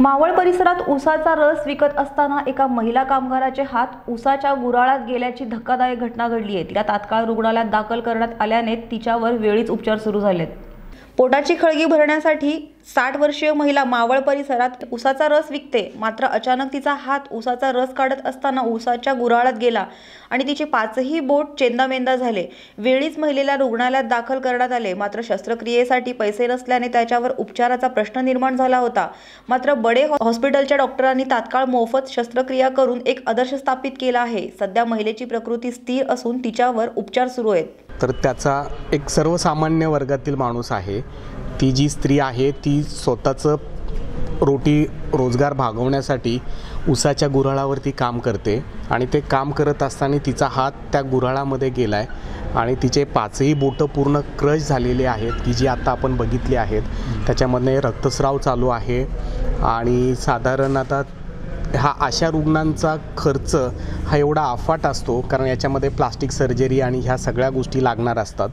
मावळ परिसरात उसाचा रस विकत असताना एका महिला कामगाराचे हात उसाच्या गुराळात गेल्याची धक्कादायक घटना घडली आहे. तिला तात्काळ रुग्णालयात दाखल करण्यात आल्याने तिच्यावर वेळीच उपचार सुरू झालेत. पोटाची खळगी भरण्यासाठी साठ वर्षीय महिला मावळ परिसरात उसाचा रस विकते. मात्र अचानक तिचा हात उसाचा रस काढत असताना उसाच्या गुराळात गेला आणि तिचे पाचही बोट चेंदामेंदा झाले. वेळीच महिलेला रुग्णालयात दाखल करण्यात आले. मात्र शस्त्रक्रियेसाठी पैसे नसल्याने त्याच्यावर उपचाराचा प्रश्न निर्माण झाला होता. मात्र बडे हॉस्पिटलच्या डॉक्टरांनी तात्काळ मोफत शस्त्रक्रिया करून एक आदर्श स्थापित केला आहे. सध्या महिलेची प्रकृती स्थिर असून तिच्यावर उपचार सुरू आहेत. तर त्याचा एक सर्वसामान्य वर्गातील माणूस आहे. ती जी स्त्री आहे ती स्वतःचं रोटी रोजगार भागवण्यासाठी उसाच्या गुऱ्हाळावरती काम करते आणि ते काम करत असताना तिचा हात त्या गुऱ्हाळामध्ये गेला आहे आणि तिचे पाचही बोटं पूर्ण क्रश झालेले आहेत की जी आता आपण बघितली आहेत. त्याच्यामध्ये रक्तस्राव चालू आहे आणि साधारण आता हा अशा रुग्णांचा खर्च हा एवढा अफाट असतो कारण याच्यामध्ये प्लास्टिक सर्जरी आणि ह्या सगळ्या गोष्टी लागणार असतात.